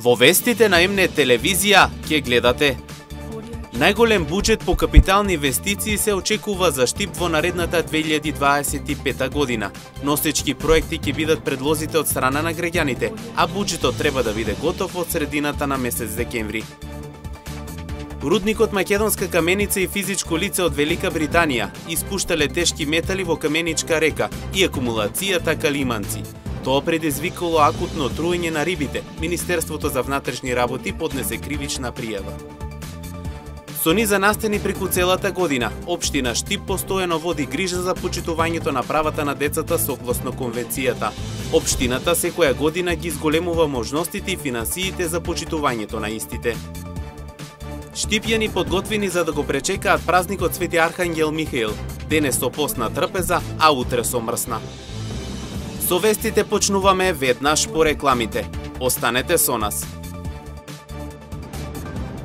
Во вестите на МН телевизија ќе гледате Најголем буџет по капитални инвестиции се очекува за Штип во наредната 2025 година. Носечки проекти ќе бидат предлозите од страна на граѓаните, а буџетот треба да биде готов од средината на месец декември. Рудникот Македонска каменица и физичко лице од Велика Британија испуштале тешки метали во каменичка река и акумулацијата калиманци. Тоа предизвикало акутно труење на рибите. Министерството за внатрешни работи поднесе кривична пријава. Со низа настани преку целата година, Обштина Штип постојано води грижа за почитувањето на правата на децата согласно конвенцијата. Обштината секоја година ги изголемува можностите и финансиите за почитувањето на истите. Штипјани подготвени за да го пречекаат празникот Свети Архангел Михаил, денес со постна трпеза, а утре со мрсна. Со вестите почнуваме веднаш по рекламите. Останете со нас.